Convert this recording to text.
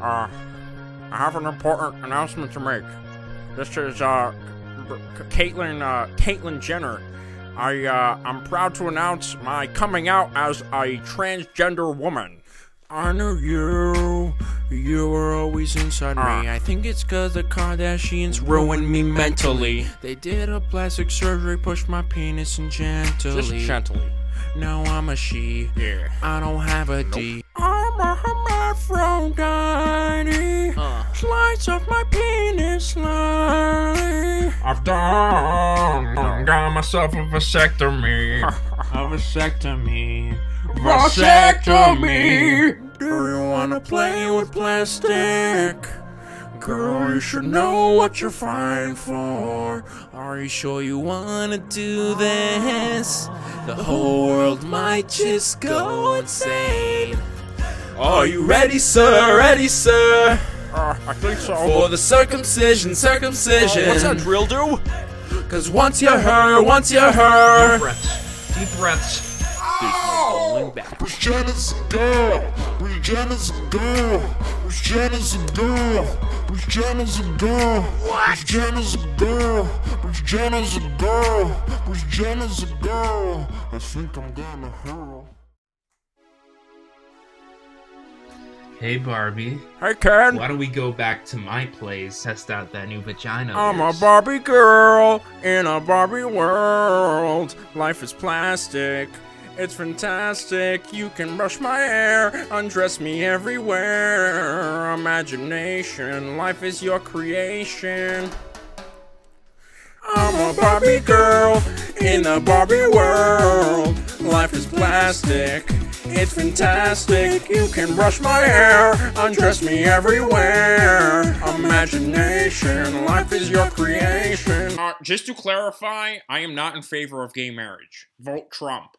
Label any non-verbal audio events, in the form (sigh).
Uh, I have an important announcement to make. This is uh, Caitlyn uh, Caitlyn Jenner. I uh, I'm proud to announce my coming out as a transgender woman. I knew you. You were always inside me. Ah. I think it's cause the Kardashians ruined me mentally. They did a plastic surgery, pushed my penis in gently. Just gently. Now I'm a she. Yeah. I don't have a D. A hermaphrodite. Uh. Slice of my penis slowly. I've done, got myself a vasectomy. (laughs) A vasectomy. vasectomy. Do you wanna play with plastic? Girl, you should know what you're fighting for. Are you sure you wanna do this? The whole world might just go insane. Are you ready, sir? Ready, sir? Uh, I think so. For the circumcision, circumcision. What's that drill do? Cause once you're her, once you're her. Breaths. Deep breaths. Going back. Bruce Jenner's a girl. Bruce Jenner's a girl. Bruce Jenner's a girl. Bruce Jenner's a girl. Bruce Jenner's a girl. Bruce Jenner's a girl. Bruce Jenner's a girl. I think I'm gonna hurl. Hey Barbie, Hey, Ken. why don't we go back to my place, test out that new vagina? I'm a? Barbie girl in a Barbie world. Life is plastic. It's fantastic. You can brush my hair, undress me everywhere. Imagination, life is your creation. I'm a Barbie girl in a Barbie world. Life is plastic. It's fantastic. You can brush my hair, undress me everywhere. Imagination, life is your creation. Uh, just to clarify, I am not in favor of gay marriage. Vote Trump.